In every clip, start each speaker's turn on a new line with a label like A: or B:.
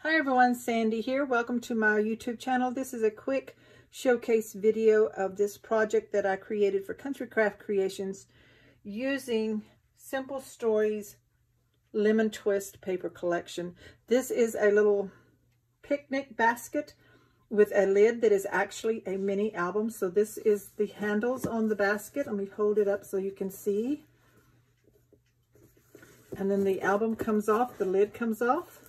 A: Hi everyone, Sandy here. Welcome to my YouTube channel. This is a quick showcase video of this project that I created for Country Craft Creations using Simple Stories Lemon Twist paper collection. This is a little picnic basket with a lid that is actually a mini album. So this is the handles on the basket. Let me hold it up so you can see. And then the album comes off, the lid comes off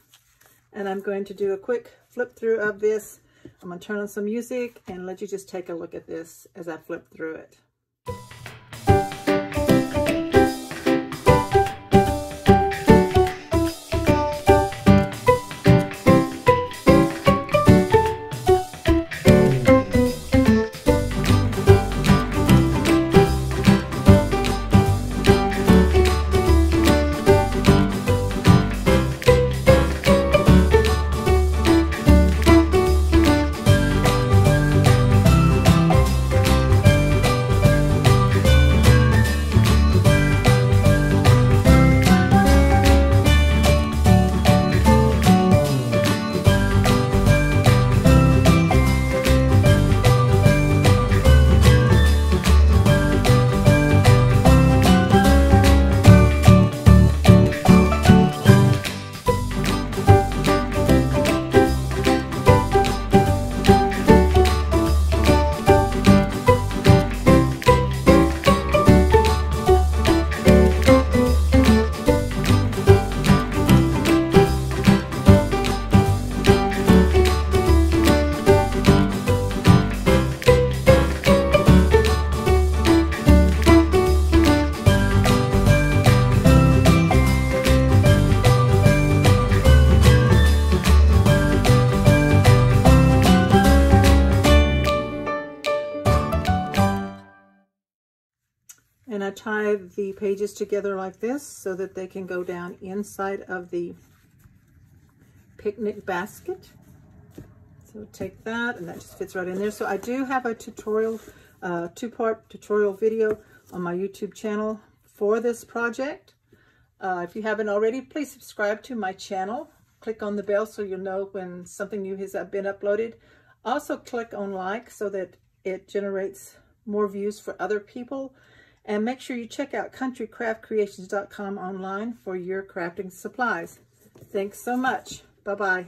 A: and I'm going to do a quick flip through of this. I'm going to turn on some music and let you just take a look at this as I flip through it. And I tie the pages together like this so that they can go down inside of the picnic basket. So take that and that just fits right in there. So I do have a tutorial, uh, two-part tutorial video on my YouTube channel for this project. Uh, if you haven't already, please subscribe to my channel. Click on the bell so you'll know when something new has been uploaded. Also click on like so that it generates more views for other people. And make sure you check out countrycraftcreations.com online for your crafting supplies. Thanks so much. Bye-bye.